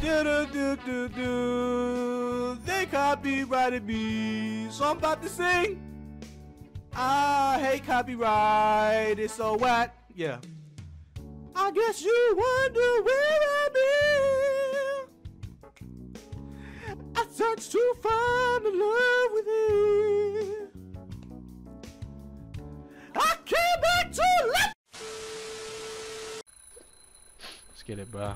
Do do do do do. They copyrighted me, so I'm about to sing. Ah, I hate copyright. It's so whack. Yeah. I guess you wonder where I've been. I searched to find a love within. I came back to life. Let's get it, bro.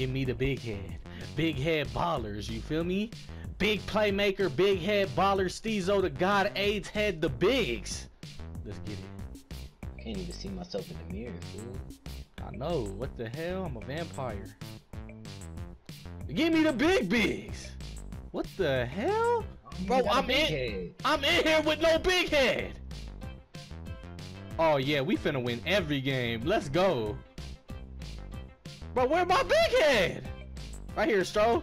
Give me the big head. Big head ballers, you feel me? Big playmaker, big head baller, Steezo, the God AIDS head, the bigs. Let's get it. I Can't even see myself in the mirror, fool. I know. What the hell? I'm a vampire. Give me the big bigs. What the hell? Bro, You got a I'm in. head. I'm in here with no big head. Oh yeah, we finna win every game. Let's go. Bro, where my big head? Right here, Stro.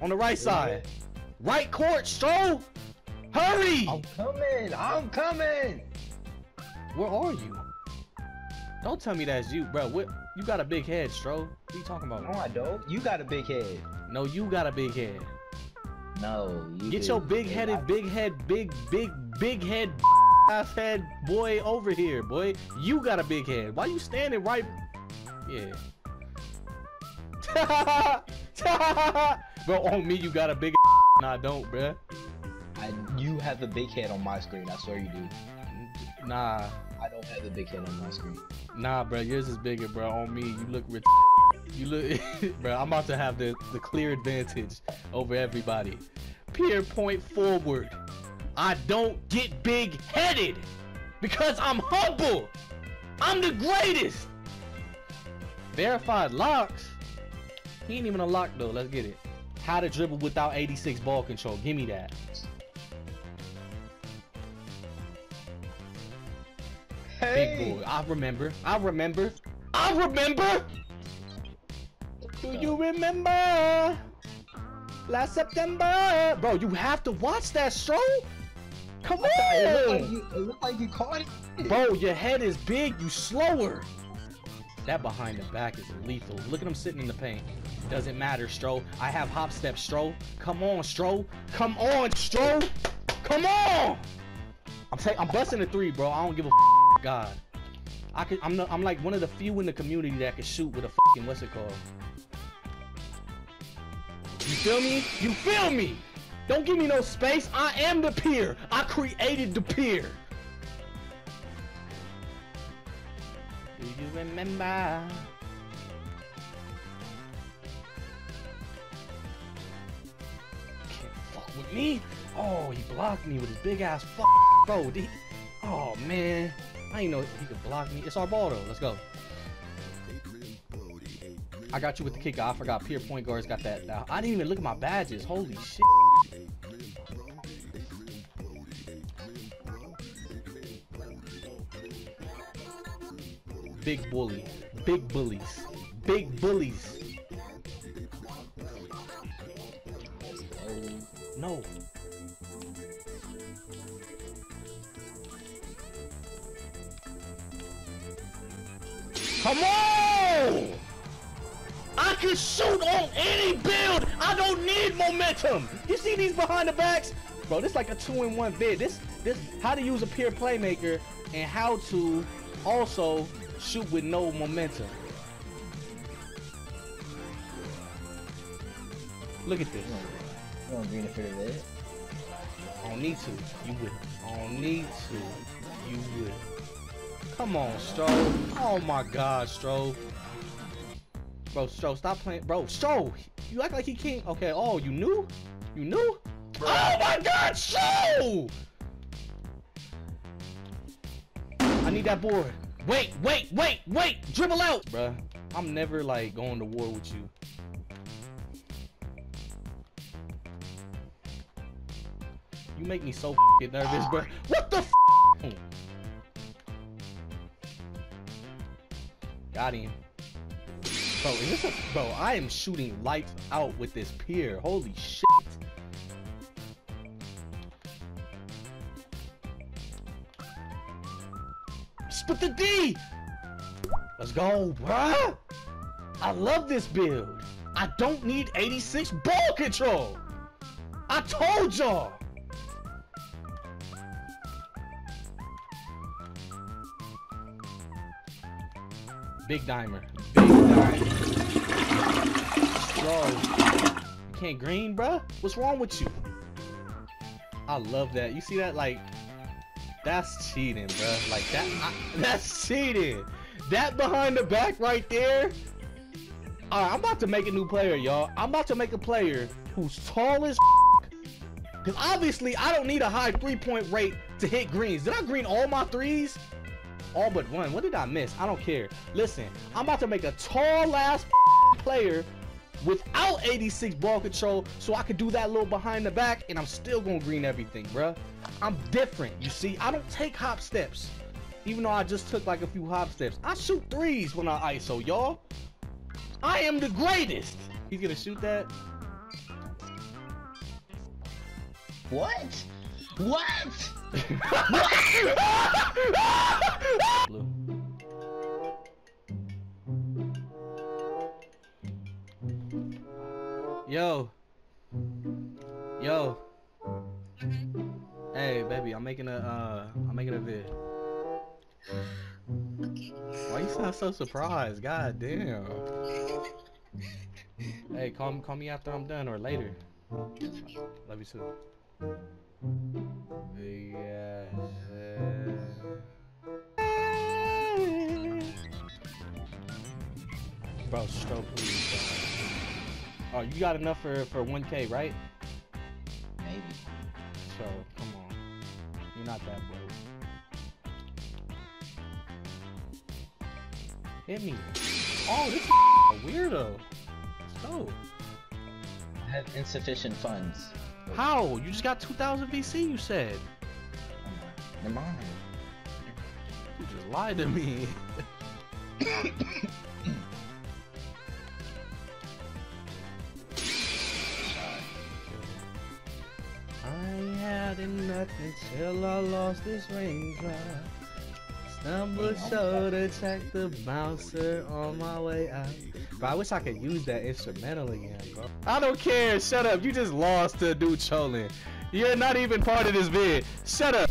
On the right side. Right court, Stro. Hurry! I'm coming. I'm coming. Where are you? Don't tell me that's you, bro. What? You got a big head, Stro. What are you talking about? No, I don't. You got a big head. No, you got a big head. No, you Get your big I- headed, big head, big, big, big head, ass head boy over here, boy. You got a big head. Why you standing right? Yeah. bro, on me, you got a big. Nah, I don't, bruh. I, you have a big head on my screen. I swear you do. Nah, I don't have a big head on my screen. nah, bro. Yours is bigger, bro. On me, you look rich. You look, bro. I'm about to have the the clear advantage over everybody. Pure point forward. I don't get big headed because I'm humble. I'm the greatest. Verified locks. He ain't even a lock though. Let's get it. How to dribble without 86 ball control. Give me that. Hey. Big boy. I remember. I remember. I remember. Do you remember? Last September. Bro, you have to watch that show. Come It looked like on. you, it looked like you caught it. Bro, your head is big. You slower. That behind the back is lethal. Look at him sitting in the paint. Doesn't matter, Stro. I have hop step, Stro. Come on, Stro. Come on, Stro. Come on. I'm ta- I'm busting a three, bro. I don't give a f- God. I could. I'm. The, I'm like one of the few in the community that can shoot with a fucking what's it called? You feel me? You feel me? Don't give me no space. I am the peer. I created the peer. Remember? Can't fuck with me. Oh, he blocked me with his big ass fuck, bro. He, oh man, I didn't know he could block me. It's our ball though. Let's go. I got you with the kick. I forgot. Pure point guards got that. that- I didn't even look at my badges. Holy shit. Big bully. Big bullies. Big bullies. No. Come on! I can shoot on any build. I don't need momentum. You see these behind the backs? Bro, this like a two-in-one vid. This this how to use a pure playmaker and how to also shoot with no momentum. Look at this. You want green for the red? I don't need to. You will. I don't need to. You will. Come on, Stro. Oh my God, Stro. Bro, Stro, stop playing. Bro, Stro, you act like he can't. Okay, oh, you knew? You knew? Oh my God, Stro! I need that board. Wait, wait, wait, wait! Dribble out! Bruh, I'm never like going to war with you. You make me so f***ing nervous, bro. What the f? Got him. Bro, is this a bro? I am shooting lights out with this pier. Holy shit. The D. Let's go, bruh. I love this build. I don't need 86 ball control. I told y'all. Big dimer. Big dimer. Stro. You can't green, bruh? What's wrong with you? I love that. You see that? Like, that's cheating, bro. Like, that. I, that's cheating. That behind the back right there. Alright, I'm about to make a new player, y'all. I'm about to make a player who's tall as Because obviously, I don't need a high three-point rate to hit greens. Did I green all my threes? All but one. What did I miss? I don't care. Listen, I'm about to make a tall ass player without 86 ball control so I could do that little behind the back and I'm still gonna green everything, bruh. I'm different, you see? I don't take hop steps. Even though I just took like a few hop steps. I shoot threes when I ISO, y'all. I am the greatest. He's gonna shoot that. What? What? Blue. So surprised? God damn. Hey, call call me after I'm done or later. Love you too. Yeah. Bro, stroke please. Bro. Oh, you got enough for for 1K, right? Maybe. So come on, you're not that broke. Hit me. Oh, this is a weirdo. So, I have insufficient funds. how? You just got 2,000 VC, you said. Never mind. You just lied to me. I had nothing till I lost this ring drop. Stumbled shoulder, check the bouncer on my way out. Bro, I wish I could use that instrumental again, bro. I don't care. Shut up. You just lost to a dude trolling. You're not even part of this vid. Shut up.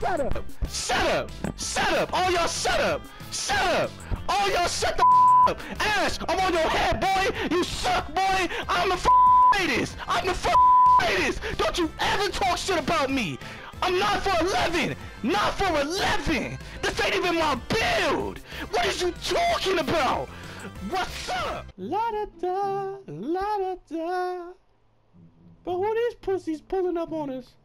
Shut up. Shut up. Shut up. All y'all shut up. Shut up. All y'all shut the up. Ash, I'm on your head, boy. You suck, boy. I'm the greatest. I'm the greatest. Don't you ever talk shit about me. I'm not for 11. Not for 11. This ain't even my build. What is you talking about? What's up? La da da, la da da. But who these pussies pulling up on us?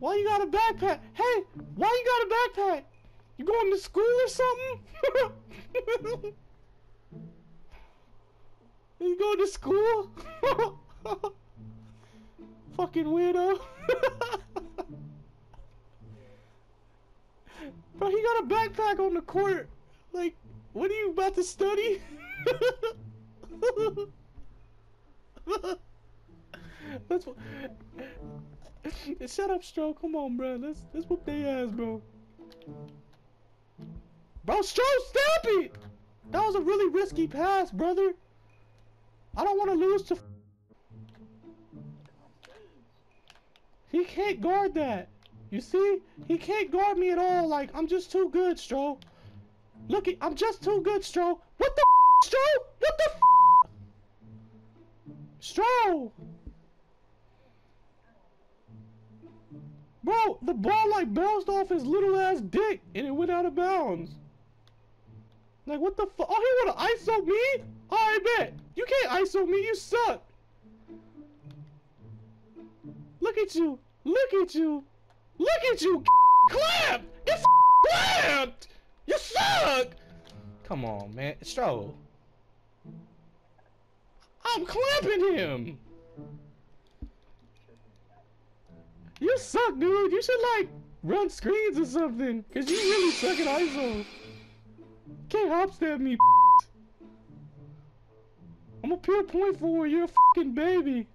Why you got a backpack? Hey, why you got a backpack? You going to school or something? you going to school? Fucking weirdo. Bro, he got a backpack on the court. Like, what are you about to study? Let's. Shut up, Stro. Come on, bro. Let's let's whoop their ass, bro. Bro, Stro, stop it! That was a really risky pass, brother. I don't want to lose to. He can't guard that. You see? He can't guard me at all. Like, I'm just too good, Stro. Look, I'm just too good, Stro. What the f, Stro? What the f? Stro! Bro, the ball like bounced off his little ass dick and it went out of bounds. Like, what the fuck? Oh, he wanna ISO me? I bet. You can't ISO me, you suck. At you. Look at you. Look at you. Clapped. You clapped. You suck. Come on, man. Stro. I'm clapping him. You suck, dude. You should like run screens or something. Cause you really suck at ISO. Can't hop step me. I'm a pure point forward. You're a fucking baby.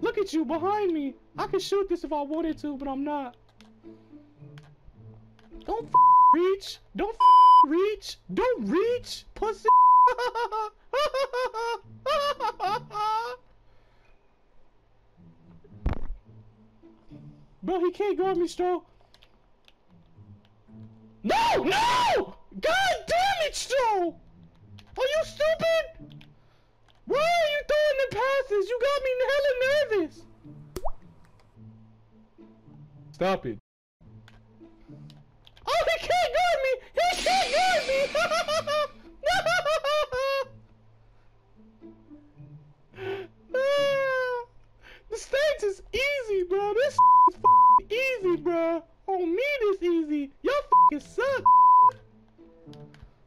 Look at you behind me. I could shoot this if I wanted to, but I'm not. Don't reach. Don't reach. Don't reach. Pussy. Bro, he can't guard me, Stro. No! No! God damn it, Stro! Are you stupid? Why are you passes? You got me hella nervous. Stop it. Oh, he can't guard me! He can't guard me! the stage is easy, bro. This is easy, bro. On me, this easy. Y'all fucking suck.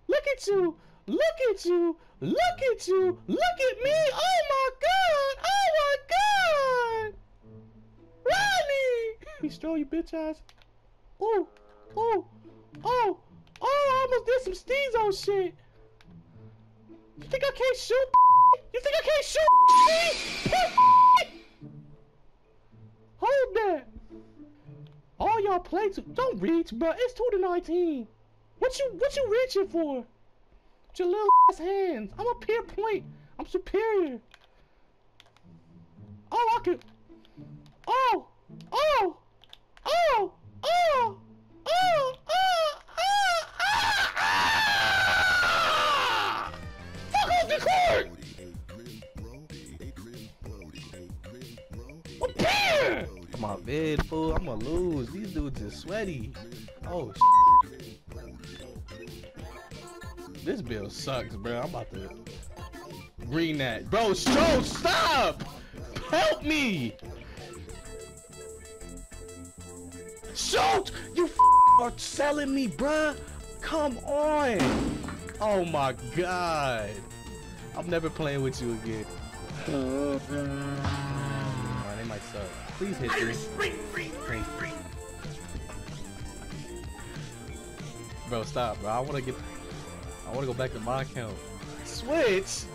Look at you. Look at you. Look at you. Look at me. Oh my god. Ronnie. He stole you bitch ass. Oh. Oh. Oh. Oh, I almost did some steez on shit. You think I can't shoot? You think I can't shoot? Hold that. All y'all play to don't reach, bro. It's two to nineteen. What you what you reaching for? With your little ass hands. I'm a pure point. I'm superior. Oh, I could. Oh, oh, Fuck off the court! I'm! My vid, fool. I'm gonna lose. These dudes are sweaty. Oh, This bill sucks, bro. I'm about to green that. Bro, Stro, stop! Help me! Shoot! You are selling me, bruh! Come on! Oh my god! I'm never playing with you again. Oh, they might suck. Please hit three. Bro, stop, bro. I wanna get. I wanna go back to my account. Switch.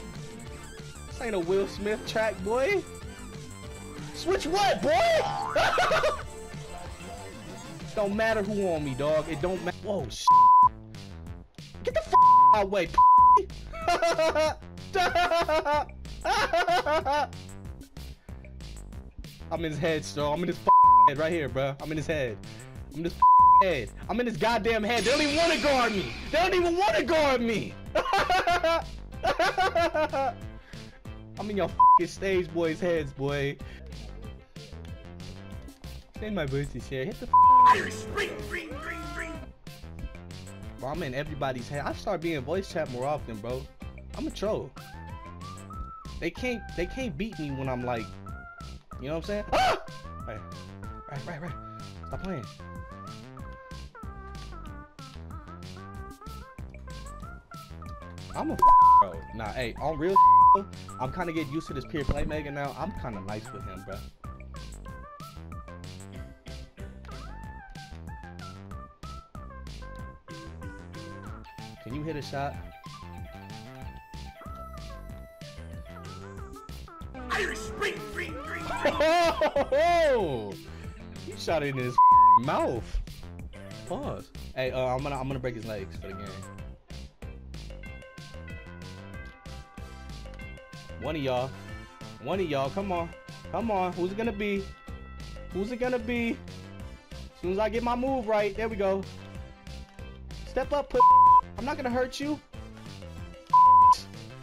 This ain't a Will Smith track, boy. Switch what, boy? don't matter who on me, dog. It don't matter. Whoa, sh Get the f out of way. I'm in his head, so I'm in his head right here, bro. I'm in his head. I'm in his head. I'm in his goddamn head. They don't even want to guard me. They don't even want to guard me. I'm in your stage boys' heads, boy. Send my booty share. Hit the Bro, I'm in everybody's head. I start being voice chat more often, bro. I'm a troll. They can't they can't beat me when I'm like, you know what I'm saying? Ah! Right, right, right, right. Stop playing. I'm a bro. Nah, hey, on real I'm kind of getting used to this pure playmaker now. I'm kind of nice with him, bro. Hit a shot? Irish spring, green, green, Oh, he shot it in his mouth. Pause. Hey, uh, I'm gonna I'm gonna break his legs for the game. One of y'all. One of y'all. Come on. Come on. Who's it gonna be? Who's it gonna be? As soon as I get my move right, there we go. Step up, put. I'm not gonna hurt you.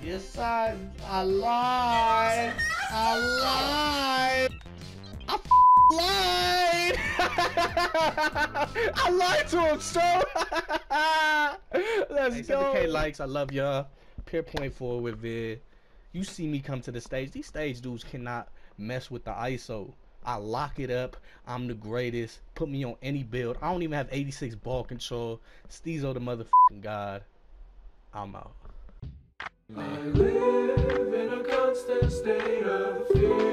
Yes, I, I lied. I lied. I lied. I lied to him, so. Let's hey, go. Okay, likes. I love y'all. Pure point forward with vid. You see me come to the stage. These stage dudes cannot mess with the ISO. I lock it up. I'm the greatest. Put me on any build. I don't even have 86 ball control. Steezo the motherfucking god. I'm out. I live in a constant state of fear.